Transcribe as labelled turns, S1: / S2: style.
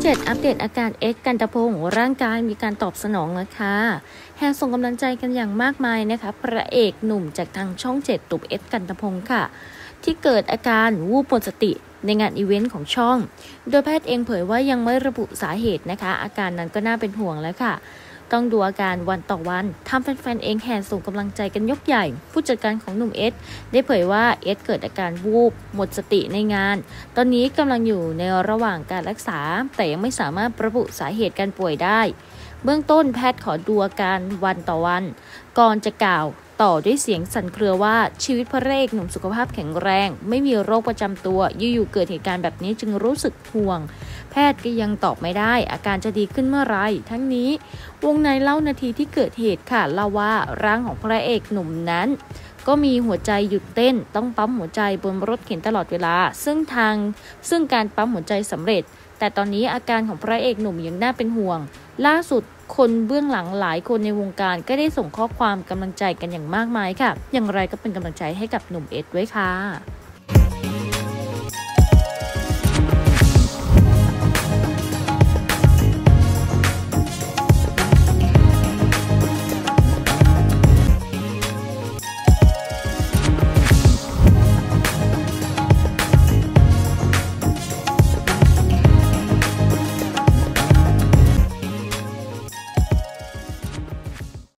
S1: เจ็ดอัปเดตอาการเอ็กกันตะพงศ์ร่างกายมีการตอบสนองแล้วค่ะแห่ส่งกำลังใจกันอย่างมากมายนะคะ พระเอกหนุ่มจากทางช่องเจ็ดตุบเอ็กกันตะพงศ์ค่ะ ที่เกิดอาการวูบหมดสติ ในงานอีเวนต์ของช่อง โดยแพทย์เองเผยว่ายังไม่ระบุสาเหตุนะคะ อาการนั้นก็น่าเป็นห่วงแล้วค่ะ ต้องดูอาการวันต่อวันทำแฟนๆเองแห่ส่งกำลังใจกันยกใหญ่ ผู้จัดการของหนุ่มเอสได้เผยว่าเอสเกิดอาการวูบ หมดสติในงาน ตอนนี้กำลังอยู่ในระหว่างการรักษา แต่ยังไม่สามารถระบุสาเหตุการป่วยได้ เบื้องต้นแพทย์ขอดูอาการวันต่อวัน ก่อนจะกล่าวต่อด้วยเสียงสั่นเครือว่าชีวิตพระเอกหนุ่มสุขภาพแข็งแรง ไม่มีโรคประจำตัวอยู่ๆเกิดเหตุการณ์แบบนี้จึงรู้สึกห่วง แพทย์ก็ยังตอบไม่ได้ อาการจะดีขึ้นเมื่อไรทั้งนี้ วงในเล่านาทีที่เกิดเหตุค่ะเล่าว่าร่างของพระเอกหนุ่มนั้น ก็มีหัวใจหยุดเต้น ต้องปั๊มหัวใจบนรถเข็นตลอดเวลา ซึ่งทางซึ่งการปั๊มหัวใจสำเร็จ แต่ตอนนี้อาการของพระเอกหนุ่มยังน่าเป็นห่วง ล่าสุดคนเบื้องหลังหลายคนในวงการก็ได้ส่งข้อความกำลังใจกันอย่างมากมายค่ะ อย่างไรก็เป็นกำลังใจให้กับหนุ่มเอ็ดไว้ค่ะ